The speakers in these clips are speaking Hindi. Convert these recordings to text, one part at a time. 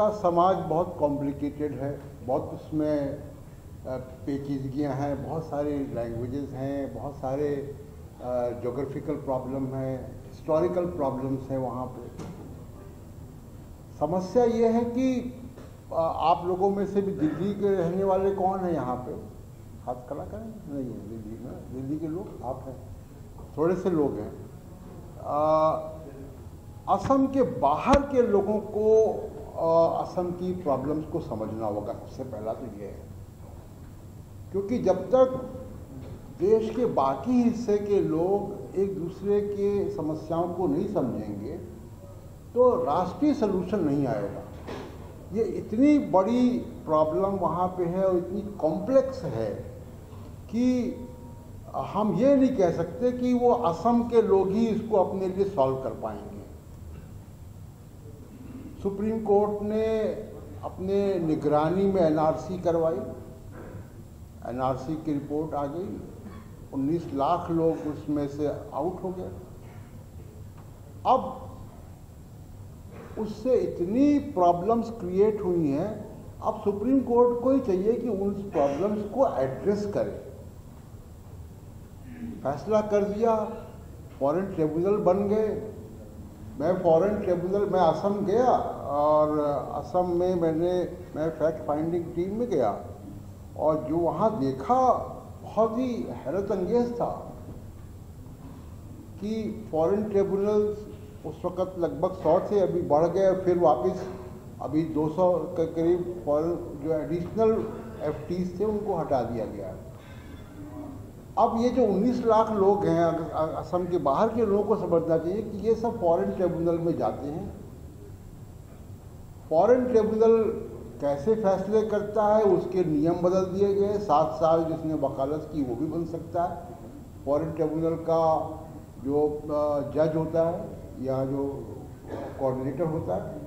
का समाज बहुत कॉम्प्लिकेटेड है, बहुत उसमें पेचीदगियाँ हैं, बहुत सारे लैंग्वेजेस हैं, बहुत सारे जोग्राफिकल प्रॉब्लम हैं हिस्टोरिकल प्रॉब्लम्स हैं वहाँ पे। समस्या ये है कि आप लोगों में से भी दिल्ली के रहने वाले कौन हैं यहाँ पे? हाथ खड़ा करें, नहीं है दिल्ली में, दिल्ली के लोग आप हैं, थोड़े से लोग हैं। असम के बाहर के लोगों को असम की प्रॉब्लम्स को समझना होगा सबसे पहला तो ये है। क्योंकि जब तक देश के बाकी हिस्से के लोग एक दूसरे के समस्याओं को नहीं समझेंगे तो राष्ट्रीय सलूशन नहीं आएगा। ये इतनी बड़ी प्रॉब्लम वहाँ पे है और इतनी कॉम्प्लेक्स है कि हम ये नहीं कह सकते कि वो असम के लोग ही इसको अपने लिए सॉल्व कर पाएँगे। सुप्रीम कोर्ट ने अपने निगरानी में एनआरसी करवाई। एनआरसी की रिपोर्ट आ गई। 19 लाख लोग उसमें से आउट हो गए। अब उससे इतनी प्रॉब्लम्स क्रिएट हुई हैं। अब सुप्रीम कोर्ट को ही चाहिए कि उन प्रॉब्लम्स को एड्रेस करे। फैसला कर दिया फॉरेन ट्रिब्यूनल बन गए। मैं फॉरेन ट्रिब्यूनल मैं असम गया और असम में मैंने, मैं फैक्ट फाइंडिंग टीम में गया और जो वहाँ देखा, बहुत ही हैरत अंगेज था कि फॉरेन ट्रिब्यूनल्स उस वक़्त लगभग सौ से अभी बढ़ गए फिर वापस अभी 200 के करीब फॉरन जो एडिशनल एफ़ थे, उनको हटा दिया गया। अब ये जो 19 लाख लोग हैं असम के बाहर के लोगों को समझना चाहिए कि ये सब फॉरेन ट्रिब्यूनल में जाते हैं। फॉरेन ट्रिब्यूनल कैसे फैसले करता है, उसके नियम बदल दिए गए, सात साल जिसने वकालत की वो भी बन सकता है। फॉरेन ट्रिब्यूनल का जो जज होता है, या जो कोऑर्डिनेटर होता है,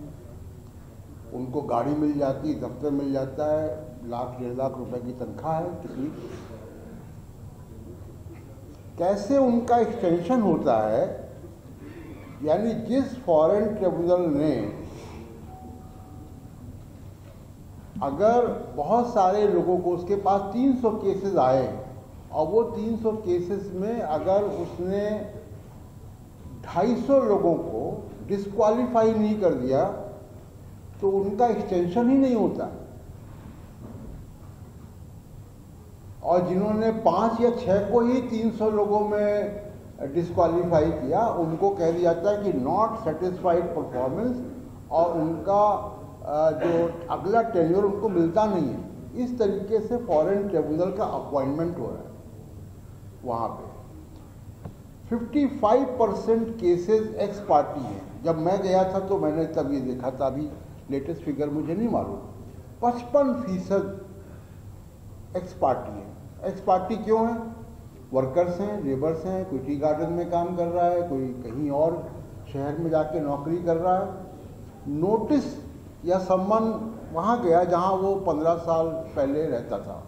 उनको गाड़ी मिल जाती, दफ्तर मिल जाता है, लाख, डेढ़ लाख रुपए की तनख्वाह है, कितनी? कैसे उनका एक्सटेंशन होता है, यानी जिस फॉरेन ट्रिब्यूनल ने अगर बहुत सारे लोगों को उसके पास 300 केसेस आए, और वो 300 केसेस में अगर उसने 250 लोगों को डिस्क्वालीफाई नहीं कर दिया तो उनका एक्सटेंशन ही नहीं होता। और जिन्होंने पाँच या छह को ही 300 लोगों में डिस्क्वालीफाई किया, उनको कह दिया जाता है कि नॉट सेटिस्फाइड परफॉर्मेंस और उनका जो अगला टेन्योर उनको मिलता नहीं है। इस तरीके से फॉरेन ट्रिब्यूनल का अपॉइंटमेंट हो रहा है वहाँ पे। 55 परसेंट केसेज एक्स पार्टी हैं। जब मैं गया था तो मैंने तब ये देखा था अभी लेटेस्ट फिगर मुझे नहीं मालूम। पचपन फ़ीसद एक्स पार्टी है। एक्स पार्टी क्यों है? वर्कर्स हैं लेबर्स हैं, कोई टी गार्डन में काम कर रहा है, कोई कहीं और शहर में जाके नौकरी कर रहा है। नोटिस या सम्मान वहाँ गया जहाँ वो पंद्रह साल पहले रहता था।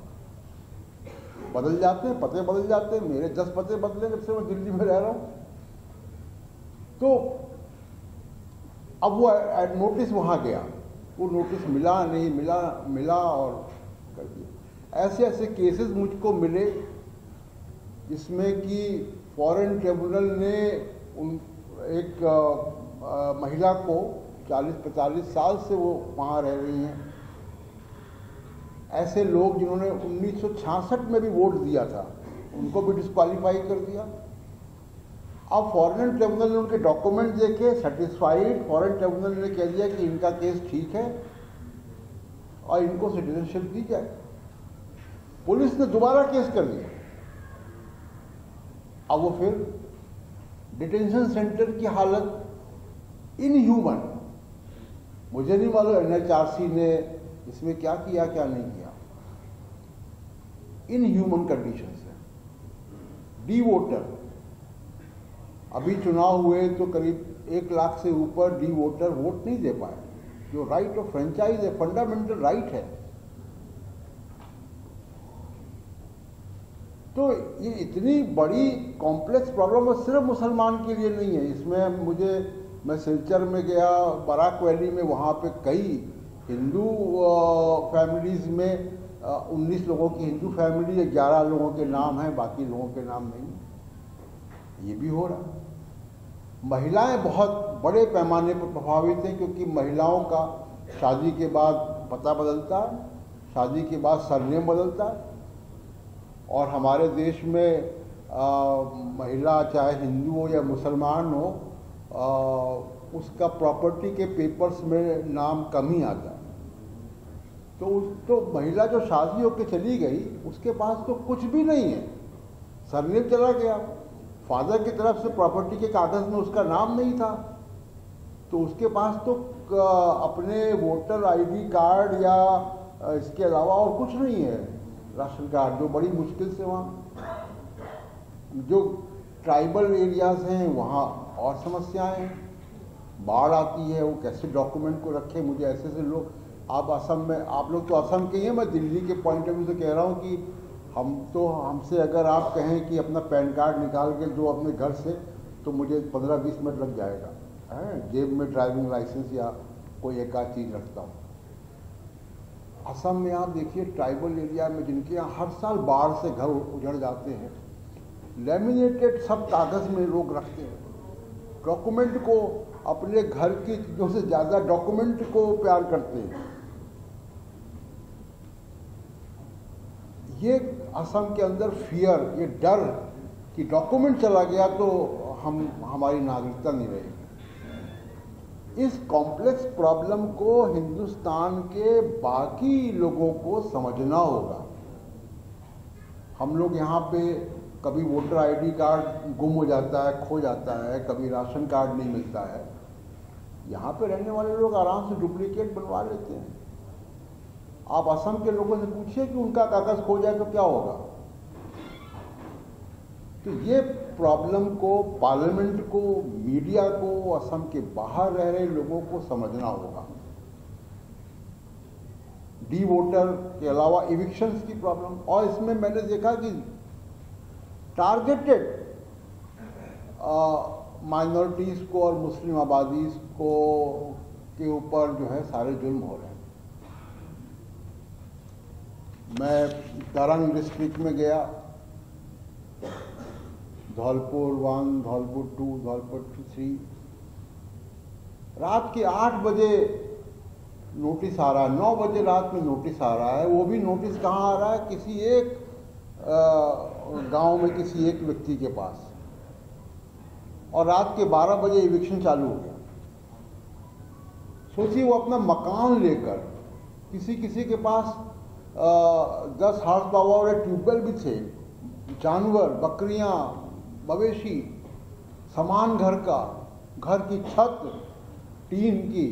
बदल जाते हैं पते बदल जाते हैं मेरे दस पते बदले, जब से मैं दिल्ली में रह रहा हूँ। तो अब वो नोटिस वहाँ गया। वो नोटिस मिला नहीं, मिला मिला और कर दिया। ऐसे ऐसे केसेस मुझको मिले जिसमें कि फॉरेन ट्रिब्यूनल ने उन एक आ, आ, महिला को 40-45 साल से वो वहाँ रह रही हैं। ऐसे लोग जिन्होंने 1966 में भी वोट दिया था उनको भी डिस्कालीफाई कर दिया। अब फॉरेन ट्रिब्यूनल ने उनके डॉक्यूमेंट देखे सेटिस्फाइड फॉरेन ट्रिब्यूनल ने कह दिया कि इनका केस ठीक है और इनको सिटीजनशिप दी जाए। पुलिस ने दोबारा केस कर दिया। अब वो फिर डिटेंशन सेंटर की हालत इनह्यूमन मुझे नहीं मालूम एनएचआरसी ने इसमें क्या किया, क्या नहीं किया। इनह्यूमन कंडीशन है। डी वोटर अभी चुनाव हुए तो करीब एक लाख से ऊपर डी वोटर वोट नहीं दे पाए। जो राइट ऑफ़ फ्रेंचाइज है फंडामेंटल राइट है। तो ये इतनी बड़ी कॉम्प्लेक्स प्रॉब्लम है, सिर्फ़ मुसलमान के लिए नहीं है। इसमें मुझे, मैं सिलचर में गया, बराक वैली में, वहाँ पे कई हिंदू फैमिलीज़ में उन्नीस लोगों की हिंदू फैमिली है, ग्यारह लोगों के नाम हैं, बाकी लोगों के नाम नहीं। ये भी हो रहा है। महिलाएँ बहुत बड़े पैमाने पर प्रभावित हैं, क्योंकि महिलाओं का शादी के बाद पता बदलता है, शादी के बाद सरनेम बदलता है। और हमारे देश में आ, महिला चाहे हिंदू हो या मुसलमान हो आ, उसका प्रॉपर्टी के पेपर्स में नाम कम ही आता है। तो तो महिला जो शादी होकर चली गई उसके पास तो कुछ भी नहीं है। सरनेम चला गया। फादर की तरफ़ से प्रॉपर्टी के कागज़ में उसका नाम नहीं था। तो उसके पास तो अपने वोटर आईडी कार्ड या इसके अलावा और कुछ नहीं है। राशन कार्ड, जो बड़ी मुश्किल से वहाँ, जो ट्राइबल एरियाज़ हैं, वहाँ और समस्याएँ बाढ़ आती है, वो कैसे डॉक्यूमेंट को रखे, मुझे ऐसे ऐसे लोग, आप असम में, आप लोग तो असम के ही हैं, मैं दिल्ली के पॉइंट ऑफ़ व्यू से कह रहा हूँ कि हम तो हमसे अगर आप कहें कि अपना पैन कार्ड निकाल के दो अपने घर से तो मुझे पंद्रह बीस मिनट लग जाएगा। है, जेब में ड्राइविंग लाइसेंस या कोई एक आध चीज़ रखता हूँ। असम में आप देखिए ट्राइबल एरिया में जिनके यहाँ हर साल बाढ़ से घर उजड़ जाते हैं। लेमिनेटेड सब कागज़ में लोग रखते हैं। डॉक्यूमेंट को अपने घर की चीज़ों से ज़्यादा डॉक्यूमेंट को प्यार करते हैं। ये असम के अंदर फियर ये डर कि डॉक्यूमेंट चला गया तो हम, हमारी नागरिकता नहीं रहेगी। इस कॉम्प्लेक्स प्रॉब्लम को हिंदुस्तान के बाकी लोगों को समझना होगा। हम लोग यहाँ पे कभी वोटर आईडी कार्ड गुम हो जाता है, खो जाता है, कभी राशन कार्ड नहीं मिलता है। यहाँ पे रहने वाले लोग आराम से डुप्लीकेट बनवा लेते हैं। आप असम के लोगों से पूछिए कि उनका कागज़ खो जाए तो क्या होगा? तो ये प्रॉब्लम को पार्लियामेंट को मीडिया को असम के बाहर रह रहे लोगों को समझना होगा। डी वोटर के अलावा इविक्शंस की प्रॉब्लम और इसमें मैंने देखा कि टारगेटेड माइनॉरिटीज़ को और मुस्लिम आबादी को, के ऊपर जो है सारे जुल्म हो रहे हैं। मैं तरंग डिस्ट्रिक्ट में गया। Dholpur one Dholpur two Dholpur three. रात के आठ बजे नोटिस आ रहा है। नौ बजे रात में नोटिस आ रहा है। वो भी नोटिस कहाँ आ रहा है? किसी एक गाँव में किसी एक व्यक्ति के पास। और रात के 12 बजे इविक्शन चालू हो गया। सोचिए वो अपना मकान लेकर किसी किसी के पास आ, दस हार्स पावर और ट्यूबवेल भी थे। जानवर बकरियाँ मवेशी, सामान घर का, घर की छत, टीन की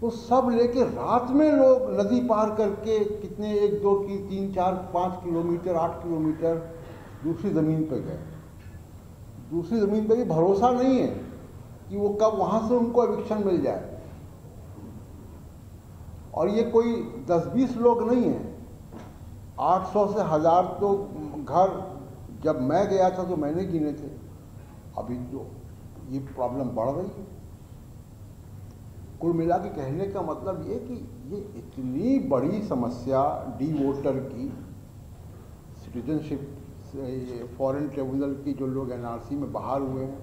तो सब लेके रात में लोग नदी पार करके कितने एक, दो की, तीन, चार, पाँच किलोमीटर, आठ किलोमीटर दूसरी ज़मीन पर गए। दूसरी ज़मीन पर भी भरोसा नहीं है कि वो कब वहाँ से उनको एविक्शन मिल जाए। और ये कोई दस बीस लोग नहीं हैं। 800 से हज़ार तो घर जब मैं गया था तो मैंने गिने थे। अभी तो ये प्रॉब्लम बढ़ रही है। कुल मिला के कहने का मतलब ये कि ये इतनी बड़ी समस्या डी वोटर की सिटीजनशिप ये फॉरेन ट्रिब्यूनल की जो लोग एनआरसी में बाहर हुए हैं,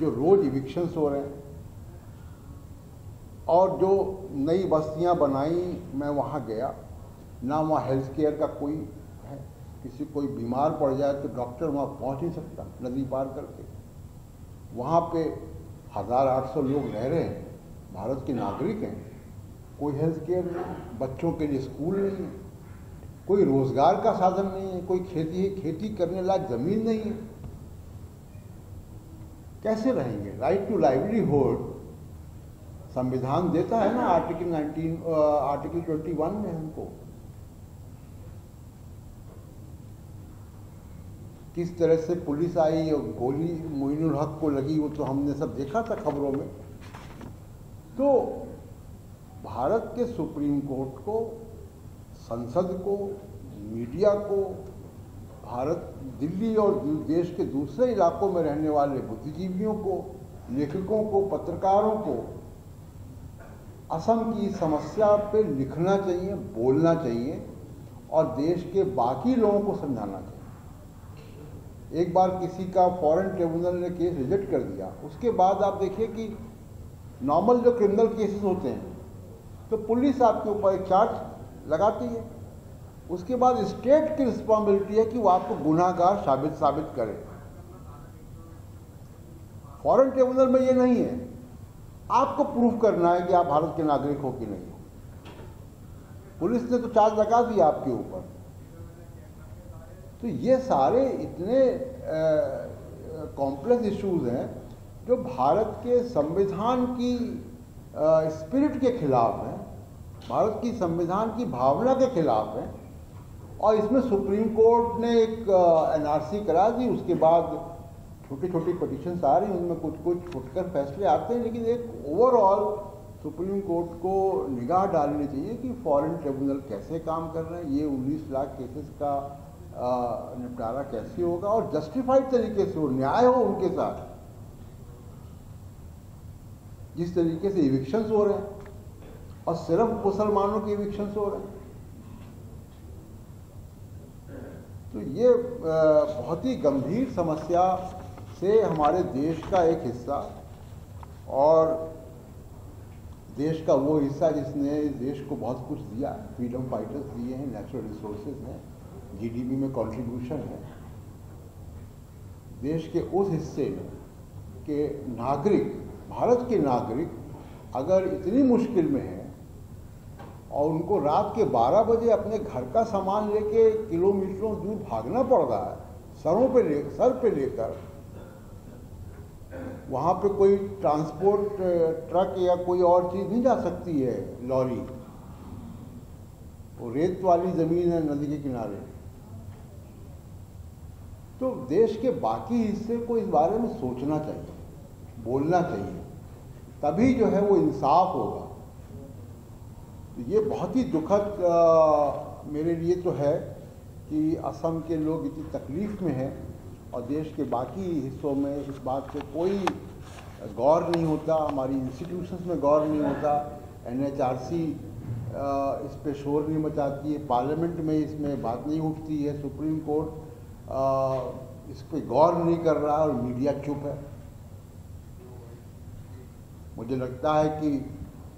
जो रोज इविक्शंस हो रहे हैं, और जो नई बस्तियाँ बनाई, मैं वहाँ गया। ना वहाँ हेल्थ केयर का कोई किसी कोई बीमार पड़ जाए तो डॉक्टर वहाँ पहुँच नहीं सकता, नदी पार करके। वहाँ पे हज़ार आठ सौ लोग रह रहे हैं, भारत के नागरिक हैं। कोई हेल्थ केयर नहीं बच्चों के लिए स्कूल नहीं है, कोई रोज़गार का साधन नहीं है, कोई खेती है, खेती करने लायक ज़मीन नहीं है। कैसे रहेंगे? राइट टू लाइवलीहुड संविधान देता है ना आर्टिकल 19 आर्टिकल 21 में हमको। किस तरह से पुलिस आई और गोली मोइनुल हक को लगी, वो तो हमने सब देखा था खबरों में। तो भारत के सुप्रीम कोर्ट को, संसद को, मीडिया को, भारत, दिल्ली और देश के दूसरे इलाकों में रहने वाले बुद्धिजीवियों को, लेखकों को, पत्रकारों को, असम की समस्या पे लिखना चाहिए, बोलना चाहिए और देश के बाकी लोगों को समझाना चाहिए। एक बार किसी का फॉरेन ट्रिब्यूनल ने केस रिजेक्ट कर दिया, उसके बाद आप देखिए कि नॉर्मल जो क्रिमिनल केसेस होते हैं तो पुलिस आपके ऊपर एक चार्ज लगाती है। उसके बाद स्टेट की रिस्पॉन्सिबिलिटी है कि वो आपको गुनाहगार साबित साबित करे। फॉरेन ट्रिब्यूनल में ये नहीं है। आपको प्रूफ करना है कि आप भारत के नागरिक हो कि नहीं हो। पुलिस ने तो चार्ज लगा दिया आपके ऊपर। तो ये सारे इतने कॉम्प्लेक्स इश्यूज़ हैं जो भारत के संविधान की स्पिरिट के खिलाफ हैं, भारत की संविधान की भावना के खिलाफ हैं। और इसमें सुप्रीम कोर्ट ने एक एनआरसी करा दी, उसके बाद छोटी छोटी पटिशन आ रही उनमें कुछ कुछ फुटकर फैसले आते हैं, लेकिन एक ओवरऑल सुप्रीम कोर्ट को निगाह डालनी चाहिए कि फॉरेन ट्रिब्यूनल कैसे काम कर रहे हैं। ये 19 लाख केसेस का निपटारा कैसे होगा और जस्टिफाइड तरीके से हो न्याय हो उनके साथ। जिस तरीके से इविक्शंस हो रहे हैं, और सिर्फ़ मुसलमानों के इविक्शंस हो रहे हैं। तो ये बहुत ही गंभीर समस्या से हमारे देश का एक हिस्सा, और देश का वो हिस्सा जिसने देश को बहुत कुछ दिया फ्रीडम फाइटर्स दिए हैं नेचुरल रिसोर्सेज हैं। जीडीपी में कंट्रीब्यूशन है, देश के उस हिस्से में के नागरिक, भारत के नागरिक अगर इतनी मुश्किल में है और उनको रात के 12 बजे अपने घर का सामान लेके किलोमीटरों दूर भागना पड़ रहा है, सरों पे ले, सर पे लेकर, वहाँ पे कोई ट्रांसपोर्ट ट्रक या कोई और चीज़ नहीं जा सकती है लॉरी वो रेत वाली ज़मीन है नदी के किनारे। तो देश के बाकी हिस्से को इस बारे में सोचना चाहिए, बोलना चाहिए। तभी जो है वो इंसाफ होगा। तो ये बहुत ही दुखद मेरे लिए तो है कि असम के लोग इतनी तकलीफ़ में हैं और देश के बाकी हिस्सों में इस बात पे कोई गौर नहीं होता, हमारी इंस्टीट्यूशंस में गौर नहीं होता। एनएचआरसी इस पे शोर नहीं मचाती है। पार्लियामेंट में इसमें बात नहीं उठती है। सुप्रीम कोर्ट इस पर गौर नहीं कर रहा और मीडिया चुप है। मुझे लगता है कि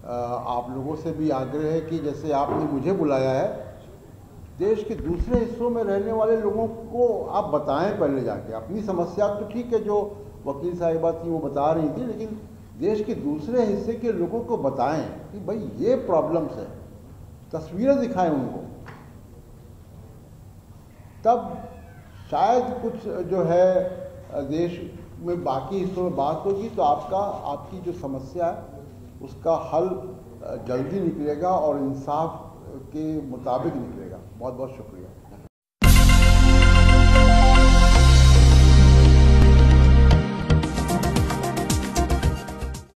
आप लोगों से भी आग्रह है कि जैसे आपने मुझे बुलाया है, देश के दूसरे हिस्सों में रहने वाले लोगों को आप बताएँ पहले जाके। अपनी समस्या तो ठीक है जो वकील साहिबा थी, वो बता रही थी, लेकिन देश के दूसरे हिस्से के लोगों को बताएँ कि भाई ये प्रॉब्लम्स है। तस्वीरें दिखाएँ उनको। तब शायद कुछ जो है देश में बाकी हिस्सों में बात होगी तो आपका, आपकी जो समस्या है, उसका हल जल्दी निकलेगा और इंसाफ के मुताबिक निकलेगा। बहुत बहुत शुक्रिया।